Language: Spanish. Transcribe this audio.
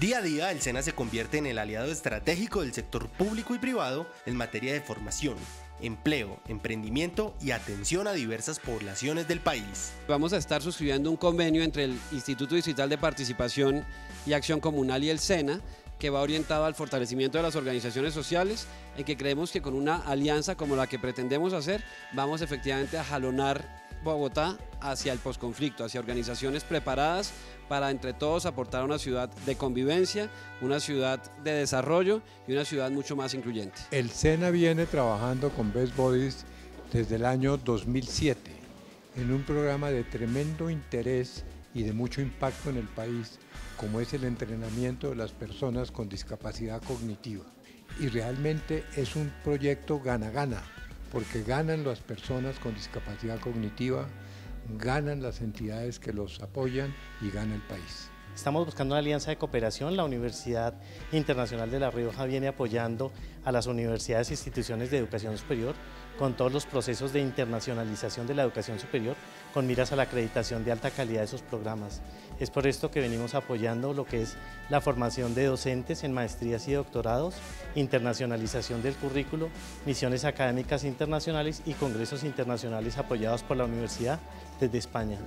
Día a día, el SENA se convierte en el aliado estratégico del sector público y privado en materia de formación, empleo, emprendimiento y atención a diversas poblaciones del país. Vamos a estar suscribiendo un convenio entre el Instituto Distrital de Participación y Acción Comunal y el SENA que va orientado al fortalecimiento de las organizaciones sociales, en que creemos que con una alianza como la que pretendemos hacer, vamos efectivamente a jalonar Bogotá hacia el posconflicto, hacia organizaciones preparadas para entre todos aportar una ciudad de convivencia, una ciudad de desarrollo y una ciudad mucho más incluyente. El SENA viene trabajando con Best Bodies desde el año 2007 en un programa de tremendo interés y de mucho impacto en el país, como es el entrenamiento de las personas con discapacidad cognitiva. Y realmente es un proyecto gana-gana porque ganan las personas con discapacidad cognitiva, ganan las entidades que los apoyan y gana el país. Estamos buscando una alianza de cooperación. La Universidad Internacional de La Rioja viene apoyando a las universidades e instituciones de educación superior con todos los procesos de internacionalización de la educación superior con miras a la acreditación de alta calidad de esos programas. Es por esto que venimos apoyando lo que es la formación de docentes en maestrías y doctorados, internacionalización del currículo, misiones académicas internacionales y congresos internacionales apoyados por la universidad desde España.